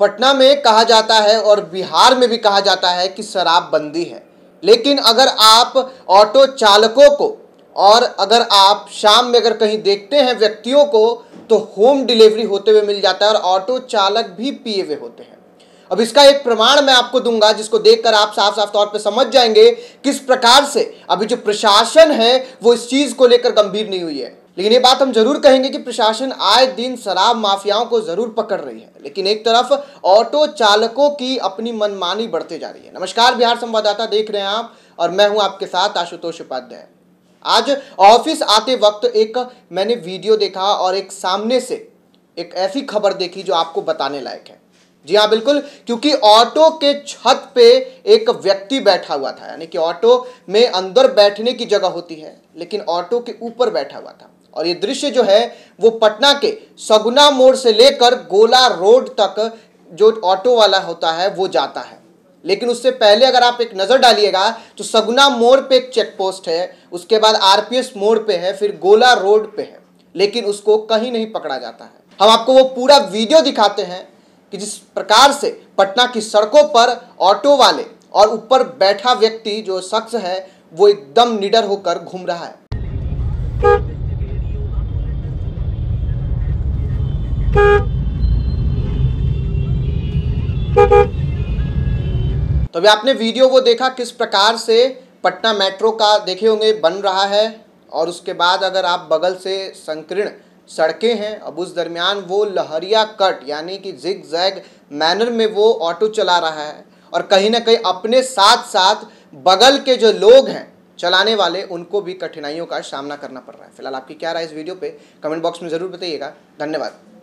पटना में कहा जाता है और बिहार में भी कहा जाता है कि शराब बंदी है। लेकिन अगर आप ऑटो चालकों को और अगर आप शाम में अगर कहीं देखते हैं व्यक्तियों को तो होम डिलीवरी होते हुए मिल जाता है और ऑटो चालक भी पिए हुए होते हैं। अब इसका एक प्रमाण मैं आपको दूँगा, जिसको देखकर आप साफ़ साफ़ तौर पे समझ जाएँगे किस प्रकार से अभी जो प्रशासन है, वो इस चीज़ को लेकर गंभीर नहीं हुई है। लेकिन ये बात हम ज़रूर कहेंगे कि प्रशासन आए दिन शराब माफियाओं को ज़रूर पकड़ रही है। लेकिन एक तरफ़ ऑटो चालकों की अपनी मनमानी बढ़ते जा रही है। नमस्कार, बिहार संवाददाता देख रहे हैं आप और मैं हूँ आपके साथ आशुतोष उपाध्याय। आज ऑफ़िस आते वक्त एक मैंने वीडियो देखा और एक सामने से एक ऐसी खबर देखी जो आपको बताने लायक है। जी हाँ बिल्कुल, क्योंकि ऑटो के छत पे एक व्यक्ति बैठा हुआ था, यानी कि ऑटो में अंदर बैठने की जगह होती है, लेकिन ऑटो के ऊपर बैठा हुआ था। और ये दृश्य जो है, वो पटना के सगुना मोड़ से लेकर गोला रोड तक जो ऑटो वाला होता है, वो जाता है। लेकिन उससे पहले अगर आप एक नज़र डालिएगा तो सगुना मोड़ पे एक चेक पोस्ट है, उसके बाद आरपीएस मोड़ पे है, फिर गोला रोड पे है, लेकिन उसको कहीं नहीं पकड़ा जाता है। हम आपको वो पूरा वीडियो दिखाते हैं कि जिस प्रकार से पटना की सड़कों पर ऑटो वाले और ऊपर बैठा व्यक्ति जो शख्स है, वो एकदम निडर होकर घूम रहा है। तो अभी आपने वीडियो वो देखा किस प्रकार से पटना मेट्रो का देखे होंगे, बन रहा है, और उसके बाद अगर आप बगल से संकीर्ण सड़कें हैं। अब उस दरमियान वो लहरिया कट, यानी कि जिग जैग मैनर में वो ऑटो चला रहा है। और कहीं ना कहीं अपने साथ साथ बगल के जो लोग हैं, चलाने वाले, उनको भी कठिनाइयों का सामना करना पड़ रहा है। फ़िलहाल आपकी क्या राय इस वीडियो पे? कमेंट बॉक्स में ज़रूर बताइएगा। धन्यवाद।